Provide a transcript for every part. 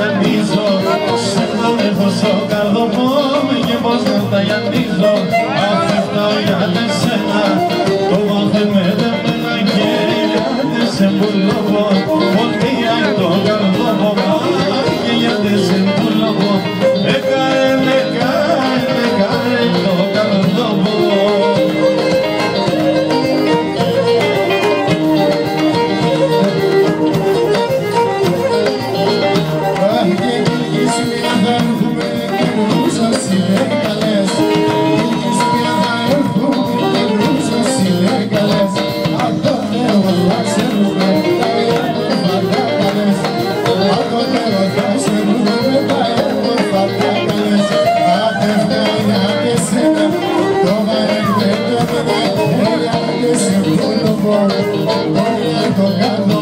enemy. Voy a colgarlo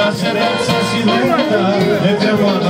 τα σερέτσα σιδέτα ετρεμόνανε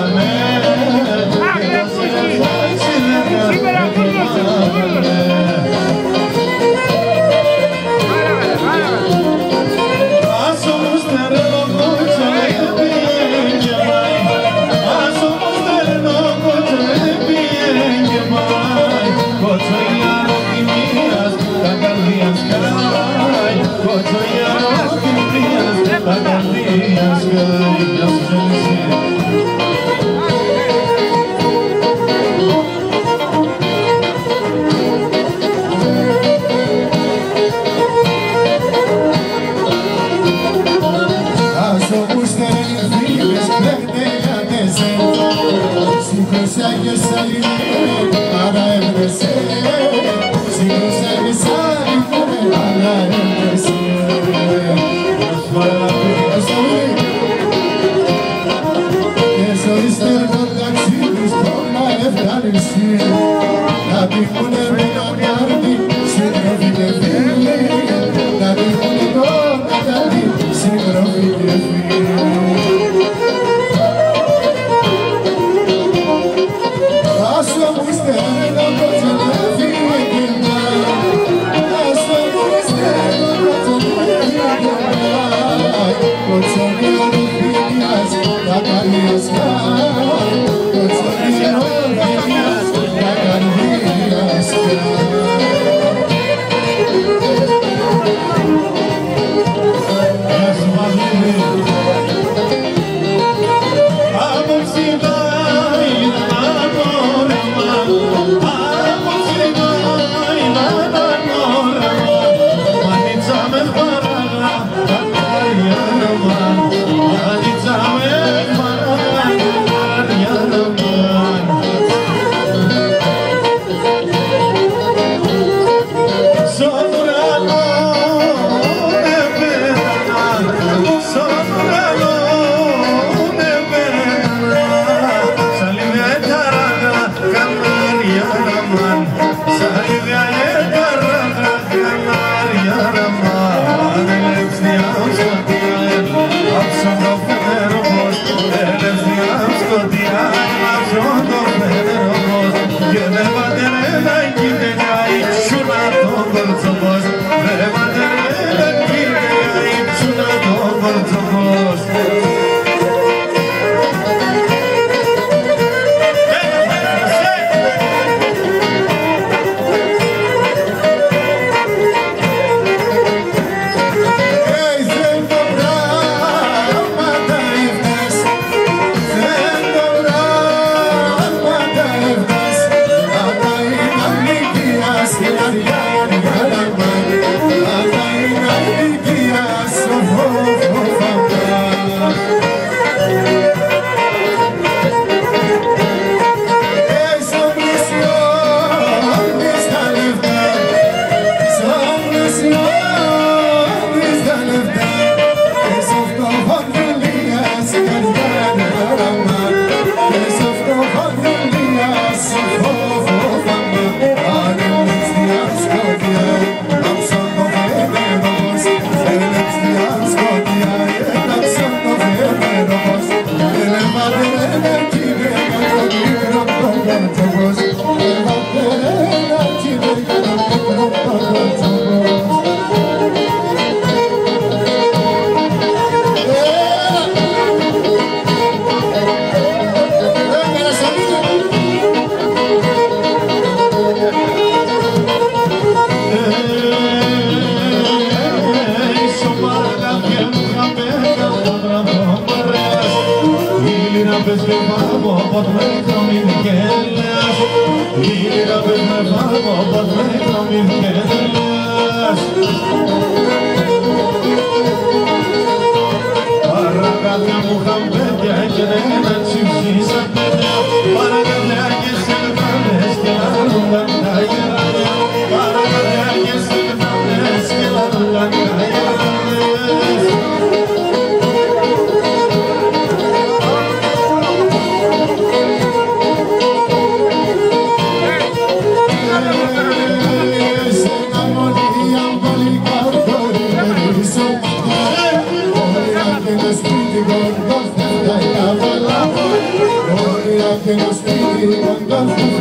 Para cada mujer que hay que dejar sin sin saber para φτάει τα βαλάκια Ωραία και ένα σπίτι κοντά σου